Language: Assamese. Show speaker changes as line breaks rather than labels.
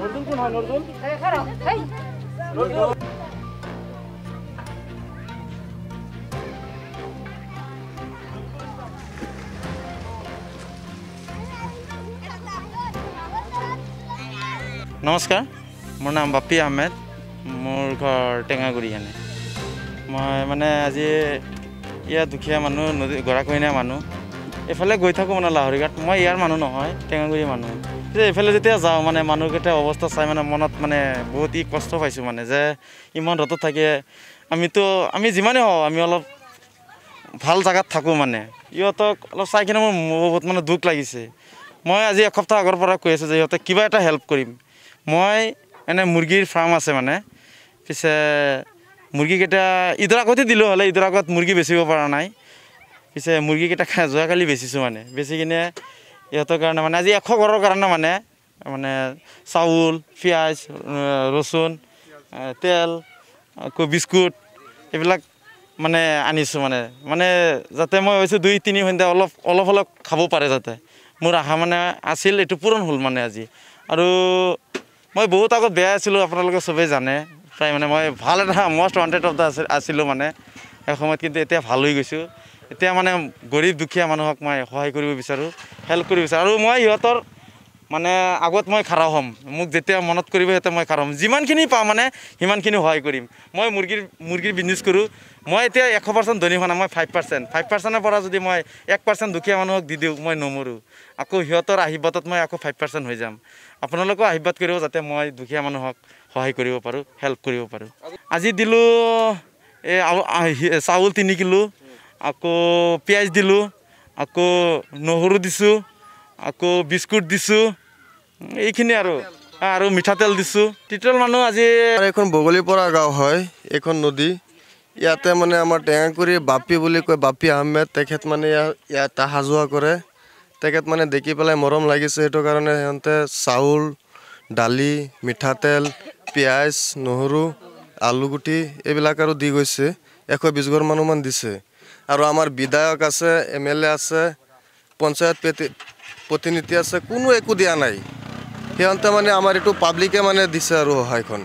নজৰুল কোন হয় নজৰুল
নমস্কাৰ মোৰ নাম বাপী আহমেদ মোৰ ঘৰ টেঙাগুৰি এনে। মই মানে আজি ইয়াত দুখীয়া মানুহ নদী গৰাকহীয়া মানুহ। এইফালে গৈ থাকোঁ মানে লাহৰিঘাট মই ইয়াৰ মানুহ নহয় টেঙাগুৰি মানুহ। এইফালে যেতিয়া যাওঁ মানে মানুহকেইটা অৱস্থা চাই মানে মনত মানে বহুত ই কষ্ট পাইছোঁ মানে যে ইমান ৰ'দত থাকে। আমিতো আমি যিমানেই হওঁ আমি অলপ ভাল জেগাত থাকোঁ মানে। ইহঁতক অলপ চাই কিনে মোৰ বহুত মানে দুখ লাগিছে। মই আজি এসপ্তাহ আগৰ পৰা কৈ আছোঁ যে ইহঁতক কিবা এটা হেল্প কৰিম। মই এনে মুৰ্গীৰ ফাৰ্ম আছে মানে। পিছে মুৰ্গীকেইটা ঈদৰ আগতে দিলোঁ হ'লে ঈদৰ আগত মুৰ্গী বেচিব পৰা নাই। পিছে মুৰ্গীকেইটা যোৱাকালি বেচিছোঁ মানে। বেচি কিনে ইহঁতৰ কাৰণে মানে আজি এশ ঘৰৰ কাৰণে মানে মানে চাউল পিঁয়াজ ৰচুন তেল আকৌ বিস্কুট এইবিলাক মানে আনিছোঁ মানে। মানে যাতে মই ভাবিছোঁ দুই তিনি ঘণ্টা অলপ অলপ অলপ খাব পাৰে যাতে। মোৰ আশা মানে আছিল এইটো পূৰণ হ'ল মানে আজি। আৰু মই বহুত আগত বেয়া আছিলোঁ আপোনালোকে চবেই জানে। প্ৰায় মানে মই ভাল এটা মষ্ট ৱান্টেড অফ দ্য আছিলোঁ মানে। এসময়ত কিন্তু এতিয়া ভাল হৈ গৈছোঁ। এতিয়া মানে গৰীব দুখীয়া মানুহক মই সহায় কৰিব বিচাৰোঁ হেল্প কৰিব বিচাৰোঁ। আৰু মই সিহঁতৰ মানে আগত মই খাৰা হ'ম। মোক যেতিয়া মনত কৰিব সিহঁতে মই খাৰা হ'ম। যিমানখিনি পাওঁ মানে সিমানখিনি সহায় কৰিম। মই মুৰ্গীৰ মুৰ্গীৰ বিজনেছ কৰোঁ। মই এতিয়া এশ পাৰ্চেণ্ট ধনী নাই মই ফাইভ পাৰ্চেণ্ট ফাইভ পাৰ্চেণ্টৰ পৰা যদি মই এক পাৰ্চেণ্ট দুখীয়া মানুহক দি দিওঁ মই নমৰোঁ। আকৌ সিহঁতৰ আশীৰ্বাদত মই আকৌ ফাইভ পাৰ্চেণ্ট হৈ যাম। আপোনালোকেও আশীৰ্বাদ কৰিব যাতে মই দুখীয়া মানুহক সহায় কৰিব পাৰোঁ হেল্প কৰিব পাৰোঁ। আজি দিলোঁ এই চাউল তিনি কিলো। আকৌ পিঁয়াজ দিলোঁ আকৌ নহৰু দিছোঁ আকৌ বিস্কুট দিছোঁ এইখিনি আৰু আৰু মিঠাতেল দিছোঁ টিটল মানুহ আজি
এইখন বগলীপৰা গাঁও হয় এইখন নদী ইয়াতে মানে আমাৰ টেঙাকুৰি বাপি বুলি কয় বাপি আহমেদ তেখেত মানে ইয়াত অহা যোৱা কৰে তেখেত মানে দেখি পেলাই মৰম লাগিছে সেইটো কাৰণে সিহঁতে চাউল দালি মিঠাতেল পিঁয়াজ নহৰু আলুগুটি এইবিলাক আৰু দি গৈছে এশ বিছ ঘৰ মানুহমান দিছে আৰু আমাৰ বিধায়ক আছে এম এল এ আছে পঞ্চায়ত প্ৰতিনিধি আছে কোনো একো দিয়া নাই। সিহঁতে মানে আমাৰ এইটো পাব্লিকে মানে দিছে আৰু সহায়খন।